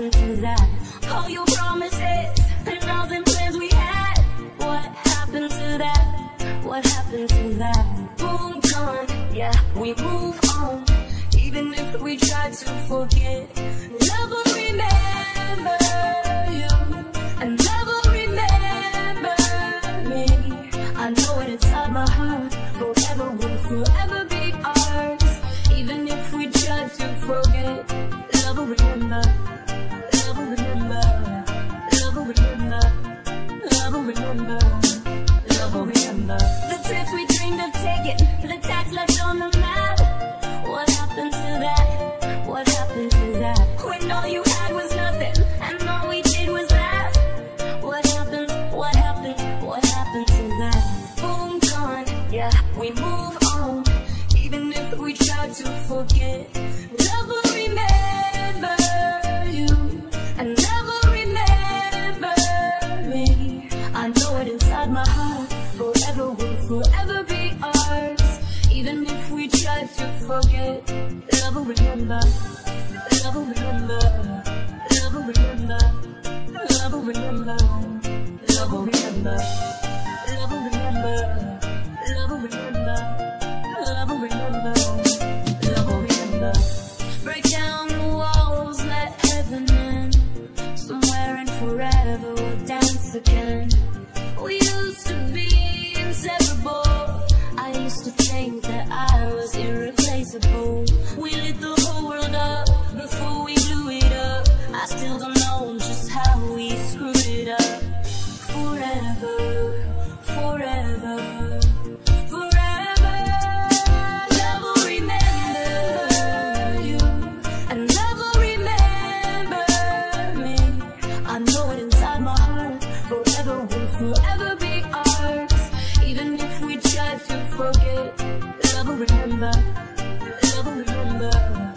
happened to that? All your promises and all them plans we had. What happened to that? What happened to that? Boom gone. yeah, we move on. Even if we try to forget, never remember you. I never remember me. I know it inside my heart. Forever will forever be ours. Even if we try to forget, never remember. Move on. Even if we try to forget, love will remember you, and love will remember me. I know it inside my heart, forever will forever be ours. Even if we try to forget, love will remember, love will remember, love will remember, love will remember, love will remember, love We lit the whole world up before we blew it up. I still don't know just how we screwed it up. Forever, forever, forever. Love remember you, and love remember me. I know it inside my heart. forever will forever be ours. Even if we try to forget, level remember never remember.